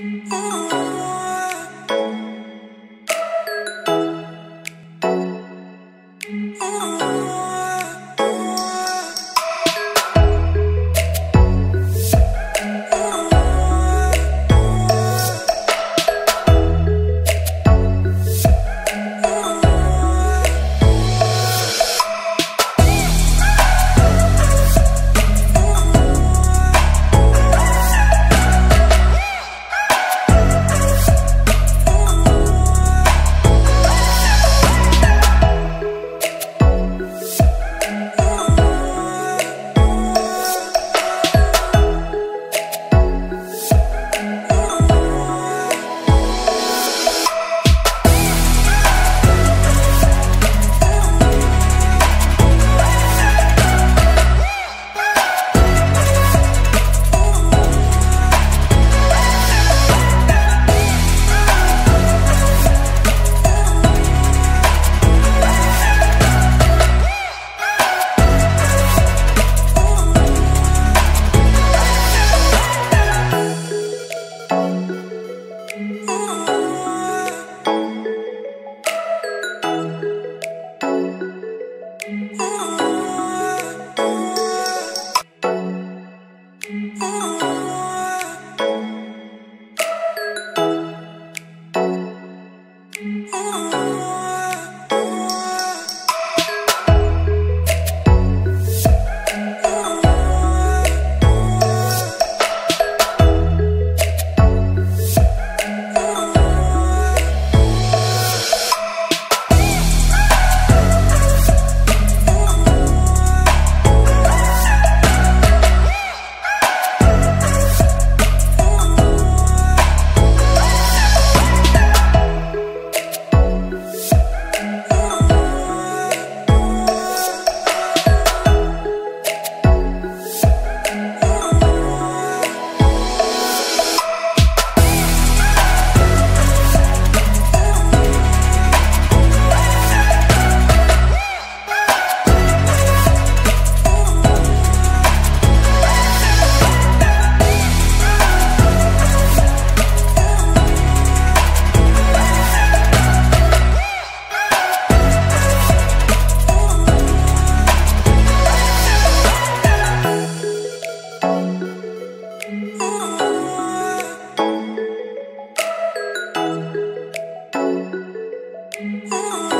Ooh. Ooh. Ooh. Ooh.